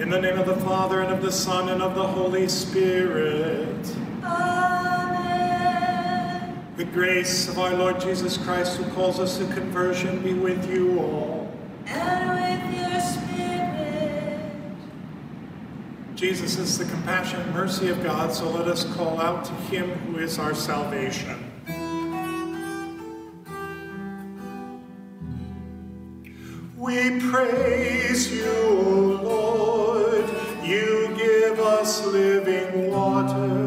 In the name of the Father, and of the Son, and of the Holy Spirit. Amen. The grace of our Lord Jesus Christ, who calls us to conversion, be with you all. And with your spirit. Jesus is the compassion and mercy of God, so let us call out to him who is our salvation. We praise you, O Lord. You give us living water.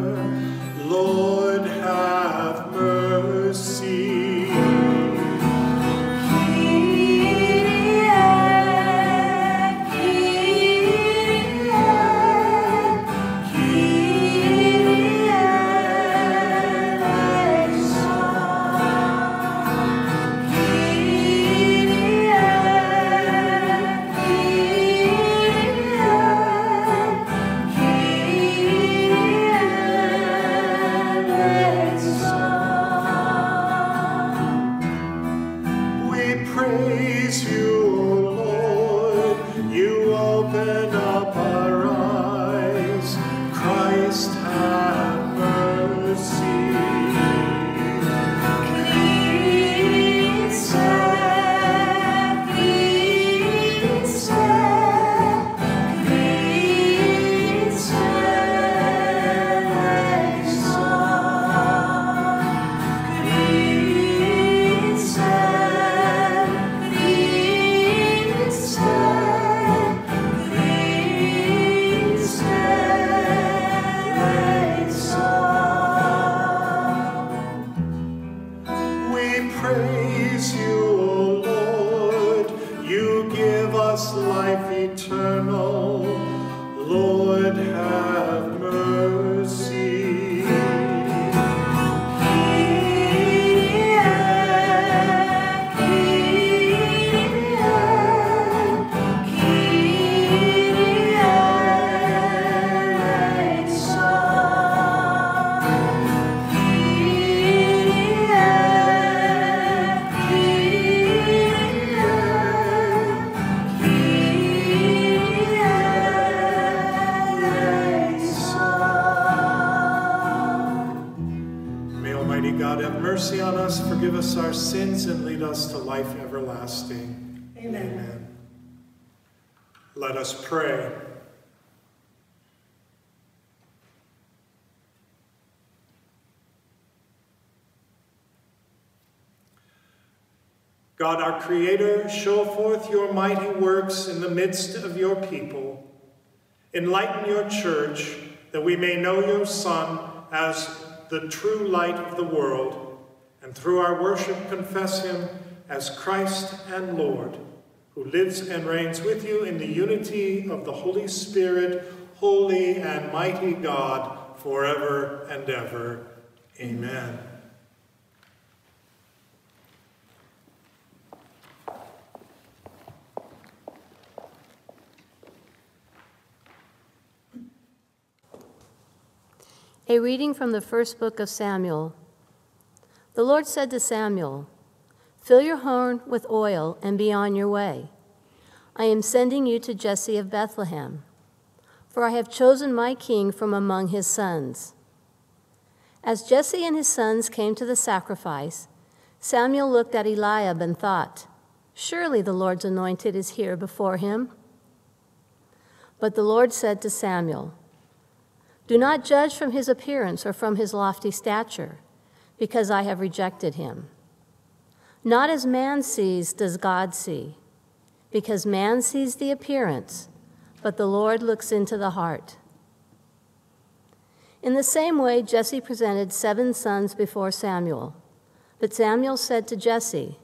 Us pray. God, our Creator, show forth your mighty works in the midst of your people. Enlighten your church that we may know your Son as the true light of the world, and through our worship confess him as Christ and Lord, who lives and reigns with you in the unity of the Holy Spirit, holy and mighty God, forever and ever. Amen. A reading from the first book of Samuel. The Lord said to Samuel, Fill your horn with oil and be on your way. I am sending you to Jesse of Bethlehem, for I have chosen my king from among his sons. As Jesse and his sons came to the sacrifice, Samuel looked at Eliab and thought, Surely the Lord's anointed is here before him. But the Lord said to Samuel, do not judge from his appearance or from his lofty stature, because I have rejected him. Not as man sees does God see, because man sees the appearance, but the Lord looks into the heart. In the same way, Jesse presented seven sons before Samuel. But Samuel said to Jesse,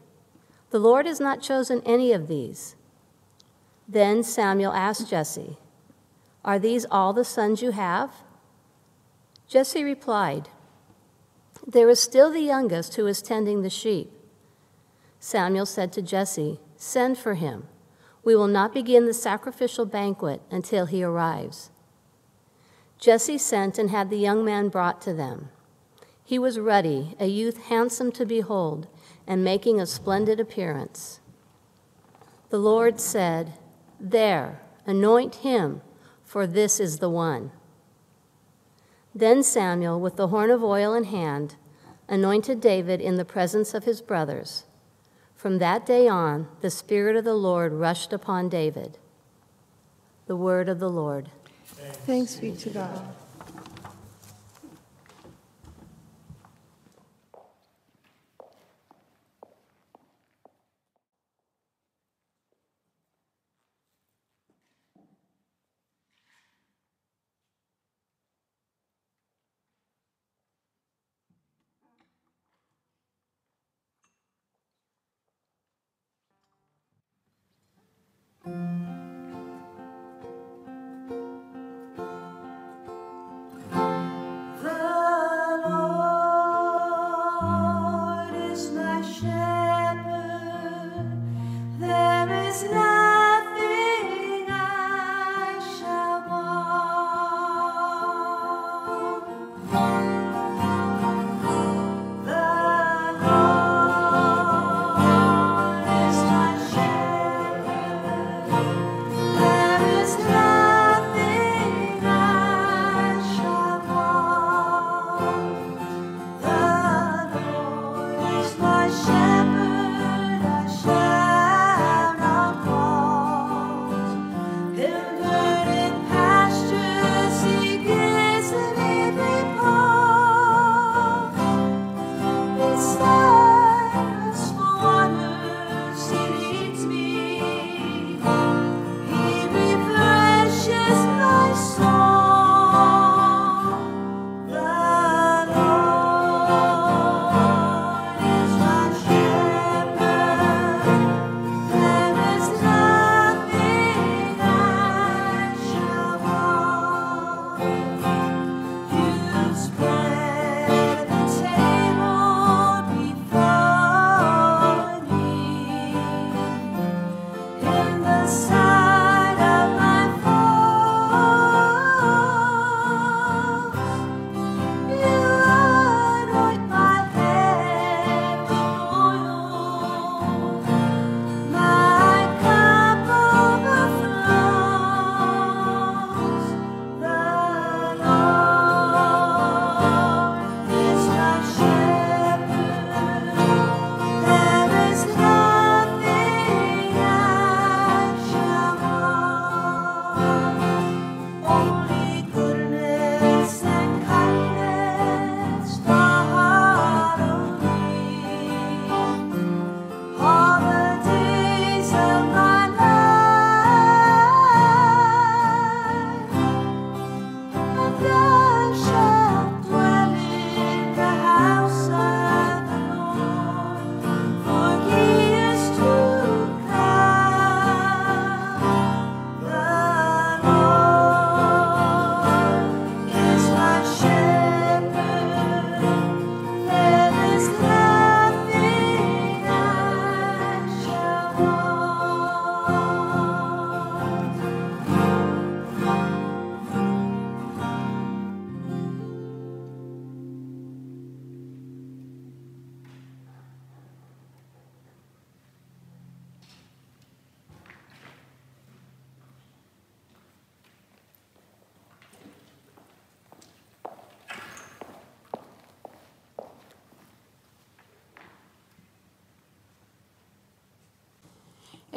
The Lord has not chosen any of these. Then Samuel asked Jesse, Are these all the sons you have? Jesse replied, There is still the youngest who is tending the sheep. Samuel said to Jesse, Send for him. We will not begin the sacrificial banquet until he arrives. Jesse sent and had the young man brought to them. He was ruddy, a youth handsome to behold, and making a splendid appearance. The Lord said, There, anoint him, for this is the one. Then Samuel, with the horn of oil in hand, anointed David in the presence of his brothers. From that day on, the Spirit of the Lord rushed upon David. The word of the Lord. Thanks be to God.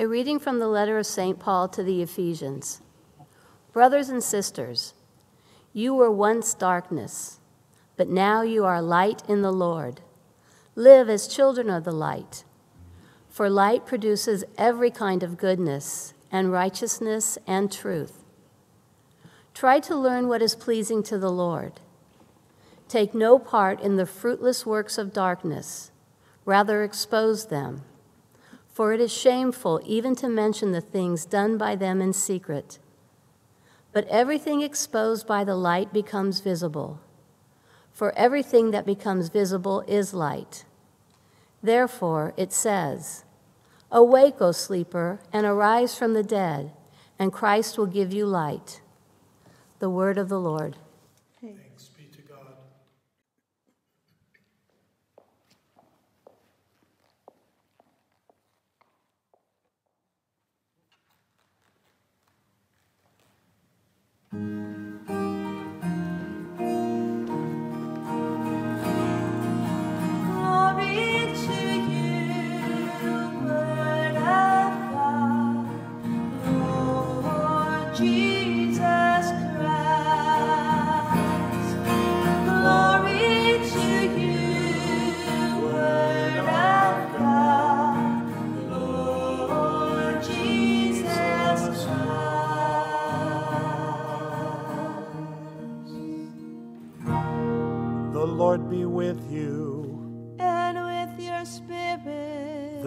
A reading from the letter of St. Paul to the Ephesians. Brothers and sisters, you were once darkness, but now you are light in the Lord. Live as children of the light. For light produces every kind of goodness and righteousness and truth. Try to learn what is pleasing to the Lord. Take no part in the fruitless works of darkness, rather, expose them. For it is shameful even to mention the things done by them in secret. But everything exposed by the light becomes visible. For everything that becomes visible is light. Therefore, it says, Awake, O sleeper, and arise from the dead, and Christ will give you light. The word of the Lord.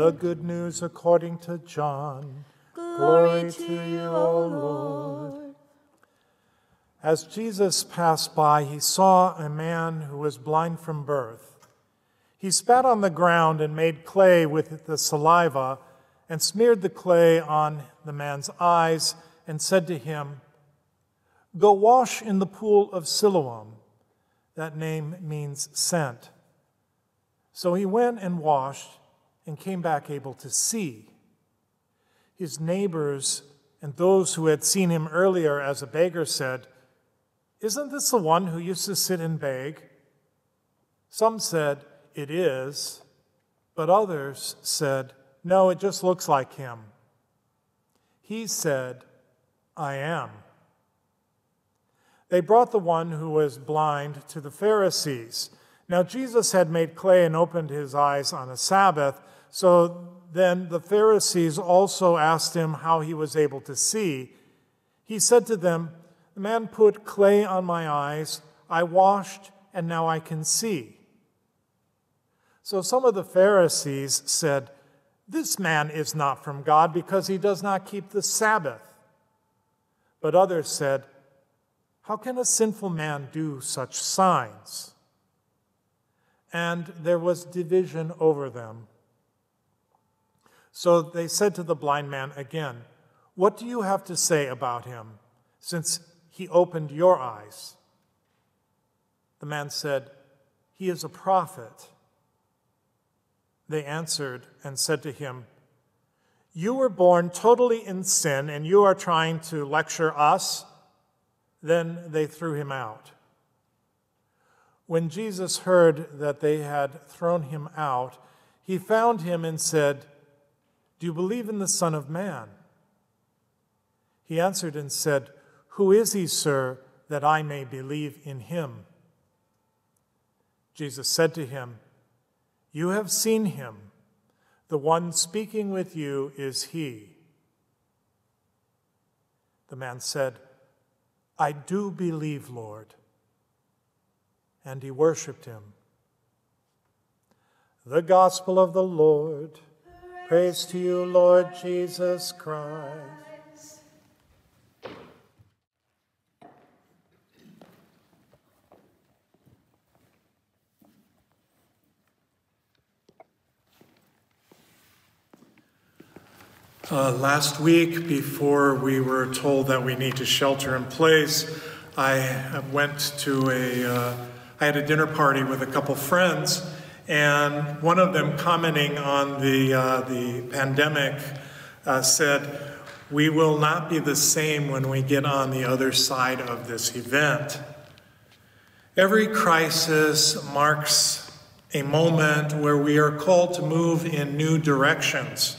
The good news according to John. Glory, to you, O Lord. As Jesus passed by, he saw a man who was blind from birth. He spat on the ground and made clay with the saliva and smeared the clay on the man's eyes and said to him, Go wash in the pool of Siloam. That name means sent. So he went and washed and came back able to see. His neighbors and those who had seen him earlier as a beggar said, Isn't this the one who used to sit and beg? Some said, It is, but others said, No, it just looks like him. He said, I am. They brought the one who was blind to the Pharisees. Now, Jesus had made clay and opened his eyes on a Sabbath, so then the Pharisees also asked him how he was able to see. He said to them, The man put clay on my eyes, I washed, and now I can see. So some of the Pharisees said, This man is not from God because he does not keep the Sabbath. But others said, How can a sinful man do such signs? And there was division over them. So they said to the blind man again, What do you have to say about him, since he opened your eyes? The man said, He is a prophet. They answered and said to him, You were born totally in sin, and you are trying to lecture us? Then they threw him out. When Jesus heard that they had thrown him out, he found him and said, Do you believe in the Son of Man? He answered and said, Who is he, sir, that I may believe in him? Jesus said to him, You have seen him. The one speaking with you is he. The man said, I do believe, Lord. And he worshiped him. The Gospel of the Lord. Praise to you, Lord Jesus Christ. Uh, last week, before we were told that we need to shelter in place, I went to a, uh, I had a dinner party with a couple friends, and one of them commenting on the, uh, the pandemic uh, said, We will not be the same when we get on the other side of this event. Every crisis marks a moment where we are called to move in new directions.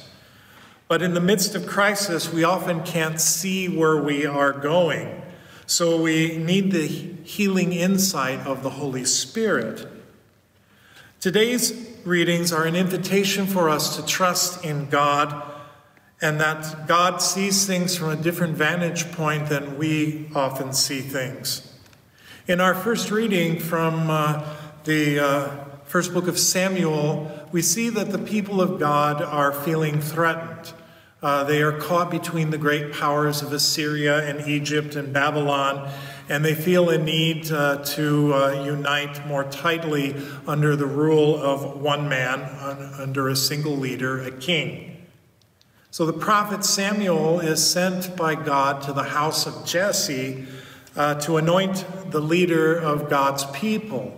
But in the midst of crisis, we often can't see where we are going. So we need the healing insight of the Holy Spirit. Today's readings are an invitation for us to trust in God and that God sees things from a different vantage point than we often see things. In our first reading from uh, the uh, first book of Samuel, we see that the people of God are feeling threatened. Uh, they are caught between the great powers of Assyria and Egypt and Babylon, and they feel a need uh, to uh, unite more tightly under the rule of one man, under a single leader, a king. So the prophet Samuel is sent by God to the house of Jesse uh, to anoint the leader of God's people.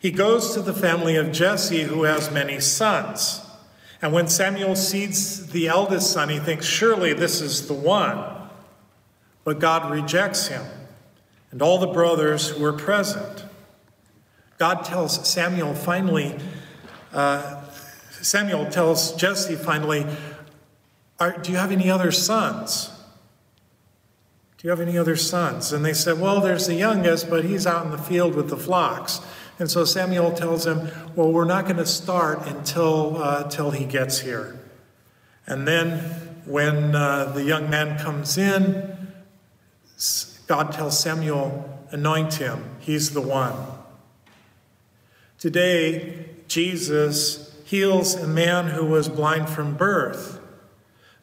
He goes to the family of Jesse, who has many sons. And when Samuel sees the eldest son, he thinks, surely this is the one. But God rejects him and all the brothers who were present. God tells Samuel finally, uh, Samuel tells Jesse finally, Do you have any other sons? Do you have any other sons? And they said, Well, there's the youngest, but he's out in the field with the flocks. And so Samuel tells him, Well, we're not going to start until, uh, till he gets here. And then when uh, the young man comes in, God tells Samuel, Anoint him, he's the one. Today, Jesus heals a man who was blind from birth.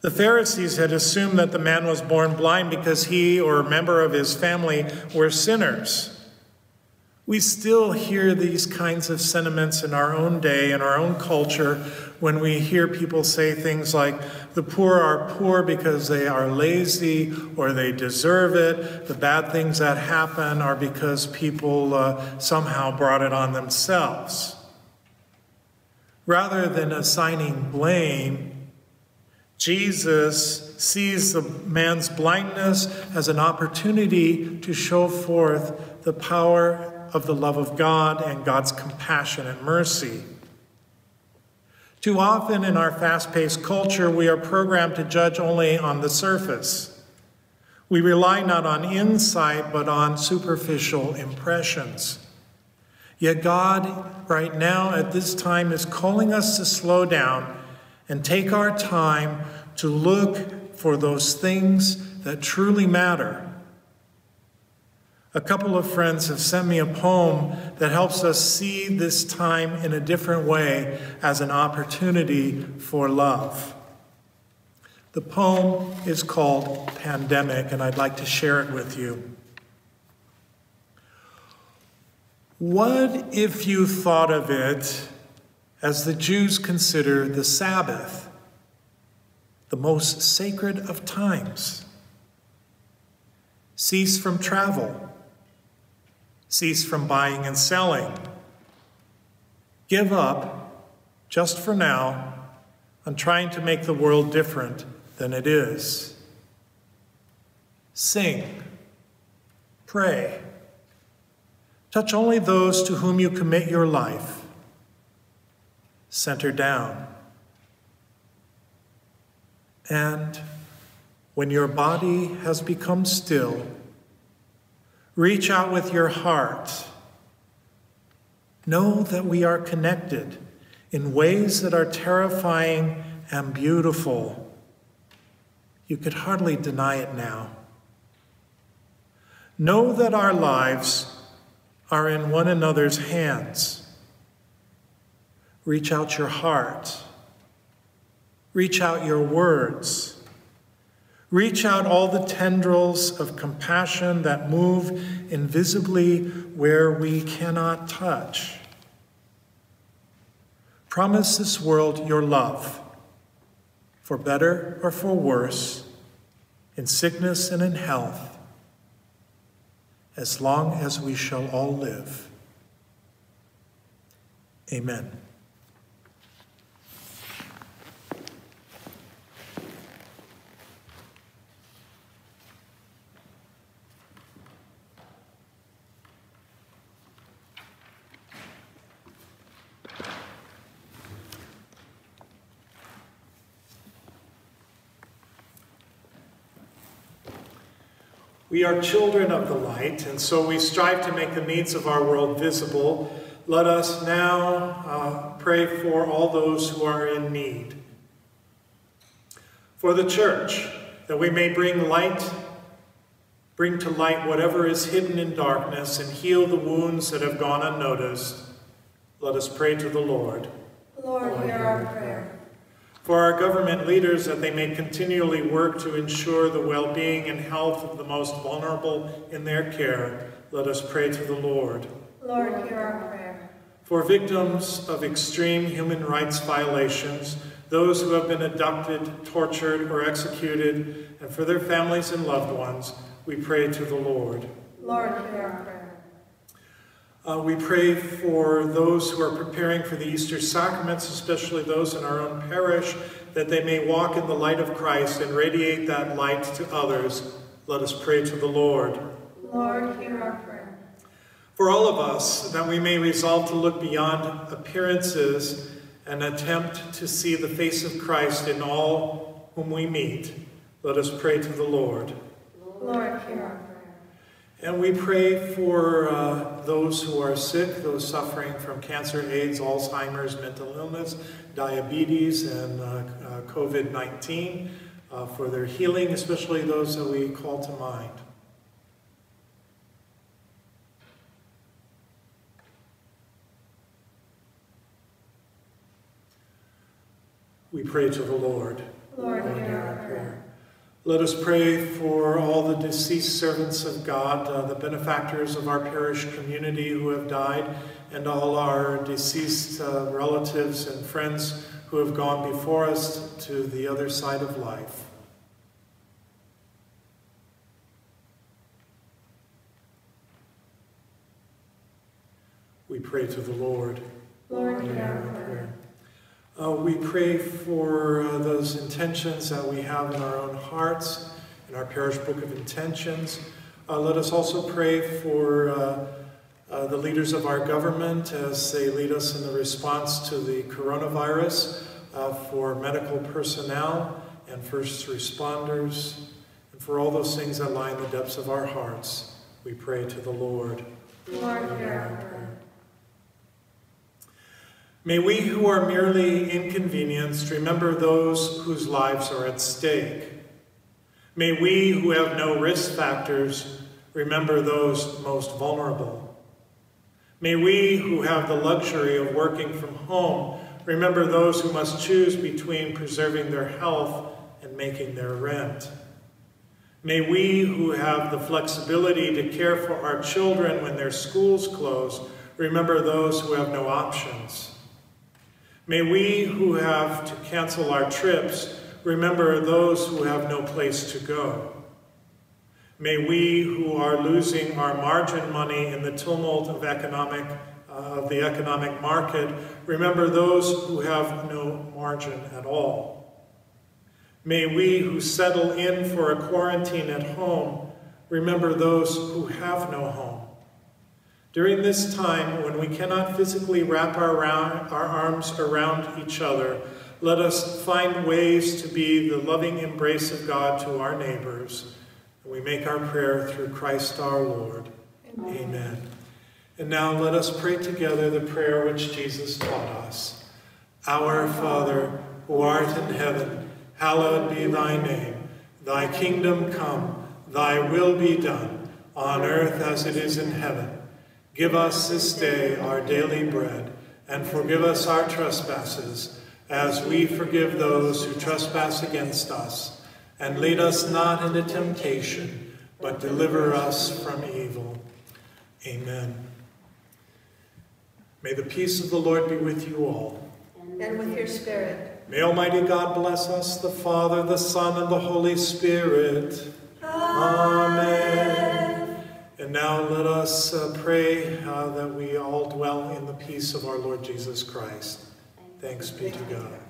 The Pharisees had assumed that the man was born blind because he or a member of his family were sinners. We still hear these kinds of sentiments in our own day, in our own culture, when we hear people say things like, the poor are poor because they are lazy or they deserve it. The bad things that happen are because people uh, somehow brought it on themselves. Rather than assigning blame, Jesus sees the man's blindness as an opportunity to show forth the power of the love of God and God's compassion and mercy. Too often in our fast paced culture, we are programmed to judge only on the surface. We rely not on insight, but on superficial impressions. Yet God, right now at this time, is calling us to slow down and take our time to look for those things that truly matter a couple of friends have sent me a poem that helps us see this time in a different way as an opportunity for love. The poem is called Pandemic, and I'd like to share it with you. What if you thought of it as the Jews consider the Sabbath, the most sacred of times? Cease from travel Cease from buying and selling. Give up, just for now, on trying to make the world different than it is. Sing. Pray. Touch only those to whom you commit your life. Center down. And when your body has become still, Reach out with your heart. Know that we are connected in ways that are terrifying and beautiful. You could hardly deny it now. Know that our lives are in one another's hands. Reach out your heart. Reach out your words. Reach out all the tendrils of compassion that move invisibly where we cannot touch. Promise this world your love, for better or for worse, in sickness and in health, as long as we shall all live. Amen. We are children of the light, and so we strive to make the needs of our world visible. Let us now uh, pray for all those who are in need. For the church, that we may bring light, bring to light whatever is hidden in darkness, and heal the wounds that have gone unnoticed. Let us pray to the Lord. Lord, hear our prayer for our government leaders that they may continually work to ensure the well-being and health of the most vulnerable in their care, let us pray to the Lord. Lord, hear our prayer. For victims of extreme human rights violations, those who have been abducted, tortured, or executed, and for their families and loved ones, we pray to the Lord. Lord, hear our prayer. Uh, we pray for those who are preparing for the Easter sacraments, especially those in our own parish, that they may walk in the light of Christ and radiate that light to others. Let us pray to the Lord. Lord, hear our prayer. For all of us, that we may resolve to look beyond appearances and attempt to see the face of Christ in all whom we meet, let us pray to the Lord. Lord, hear our prayer. And we pray for uh, those who are sick, those suffering from cancer, AIDS, Alzheimer's, mental illness, diabetes, and uh, uh, COVID 19 uh, for their healing, especially those that we call to mind. We pray to the Lord. Lord, hear our prayer. Let us pray for all the deceased servants of God, uh, the benefactors of our parish community who have died, and all our deceased uh, relatives and friends who have gone before us to the other side of life. We pray to the Lord. Lord, hear our prayer. Uh, we pray for uh, those intentions that we have in our own hearts, in our parish book of intentions. Uh, let us also pray for uh, uh, the leaders of our government as they lead us in the response to the coronavirus, uh, for medical personnel and first responders, and for all those things that lie in the depths of our hearts. We pray to the Lord. Lord, hear our prayer. May we who are merely inconvenienced remember those whose lives are at stake. May we who have no risk factors remember those most vulnerable. May we who have the luxury of working from home remember those who must choose between preserving their health and making their rent. May we who have the flexibility to care for our children when their schools close remember those who have no options. May we who have to cancel our trips remember those who have no place to go. May we who are losing our margin money in the tumult of economic uh, of the economic market remember those who have no margin at all. May we who settle in for a quarantine at home remember those who have no home. During this time, when we cannot physically wrap our, our arms around each other, let us find ways to be the loving embrace of God to our neighbors. We make our prayer through Christ our Lord. Amen. Amen. And now let us pray together the prayer which Jesus taught us. Our Father, who art in heaven, hallowed be thy name. Thy kingdom come, thy will be done, on earth as it is in heaven. Give us this day our daily bread, and forgive us our trespasses, as we forgive those who trespass against us. And lead us not into temptation, but deliver us from evil. Amen. May the peace of the Lord be with you all. And with your spirit. May Almighty God bless us, the Father, the Son, and the Holy Spirit. Amen. And now let us uh, pray uh, that we all dwell in the peace of our Lord Jesus Christ. Thanks be to God.